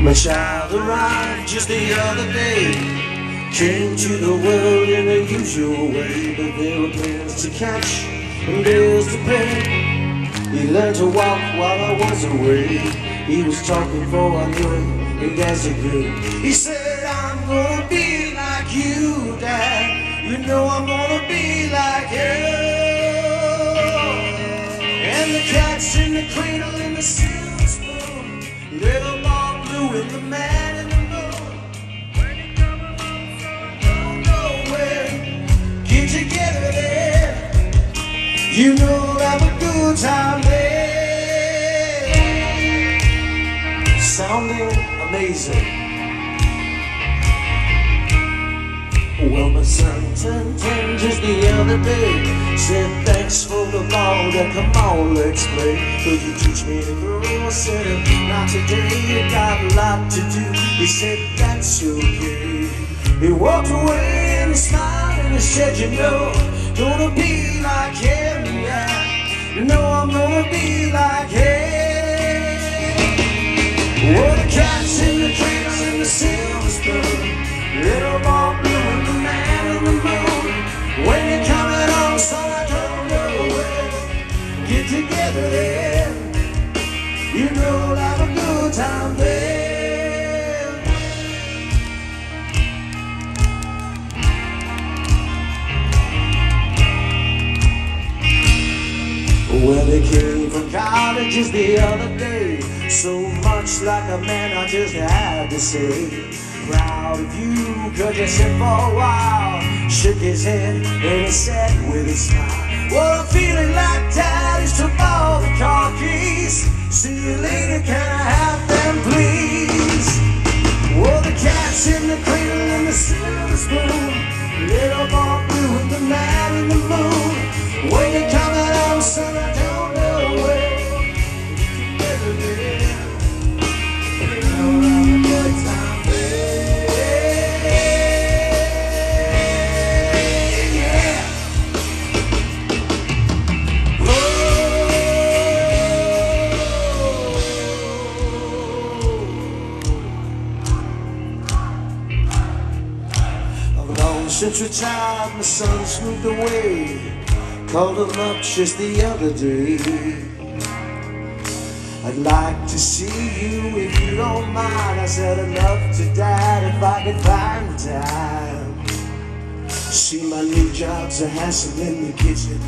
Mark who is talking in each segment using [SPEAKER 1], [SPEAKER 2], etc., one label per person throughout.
[SPEAKER 1] My child arrived just the other day. Came to the world in a usual way, but there were bills to catch and bills to pay. He learned to walk while I was away. He was talking for I knew and as he grew, he said, I'm gonna be like you, Dad. You know I'm gonna be like you. And the cat's in the cradle together there. You know have a good time there. Sounding amazing. Well, my son turned ten just the other day. Said thanks for the ball, then come on, let's play. Could you teach me to throw? I said, not today, you got a lot to do. He said, that's okay. He walked away and smiled and said, you know, gonna be like him, yeah. You know I'm gonna be like him. Oh, the cat's in the cradle and the silver spoon. Little Boy Blue and the man in the moon. When you're coming home, son, I don't know where. Get together there. You know we'll have a good time there. Came from colleges the other day. So much like a man, I just had to say. Proud of you, cause you said for a while. Shook his head and he said with a smile. Well, I'm feeling like daddy's took all the car keys. See you later, can I have them, please? Well, the cat's in the cradle and the silver spoon. Little Boy Blue and the man in the moon. When you're coming home, son, since retired, my son's moved away. Called him up just the other day. I'd like to see you if you don't mind. I said I'd love to dad if I could find the time. See my new job's a hassle in the kitchen.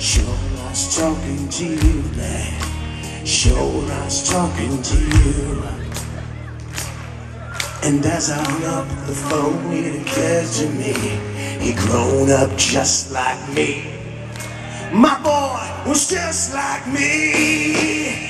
[SPEAKER 1] Sure nice talking to you, man. Sure nice talking to you. And as I hung up the phone, it occurred to me he grown up just like me. My boy was just like me.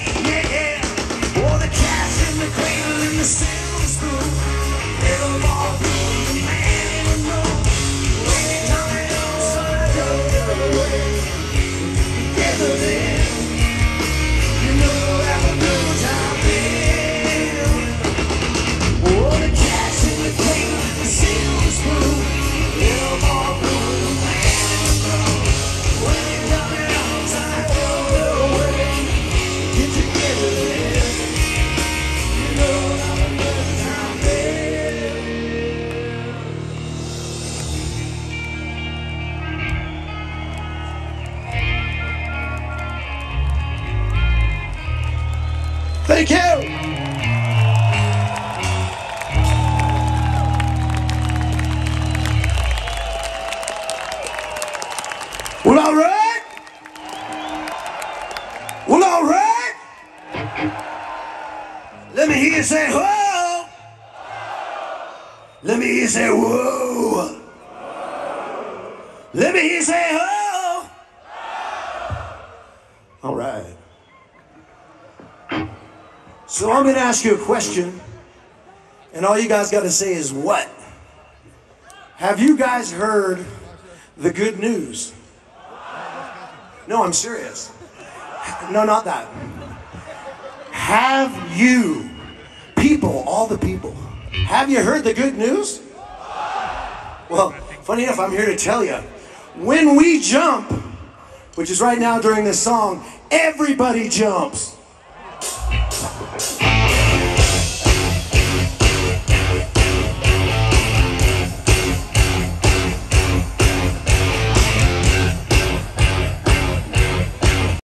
[SPEAKER 1] Thank you. Well, all right. Well, all right. Let me hear you say whoa. Let me hear you say whoa. Let me hear you say whoa. All right. So I'm going to ask you a question, and all you guys got to say is what? Have you guys heard the good news? No, I'm serious. No, not that. Have you, people, all the people, have you heard the good news? Well, funny enough, I'm here to tell you. When we jump, which is right now during this song, everybody jumps.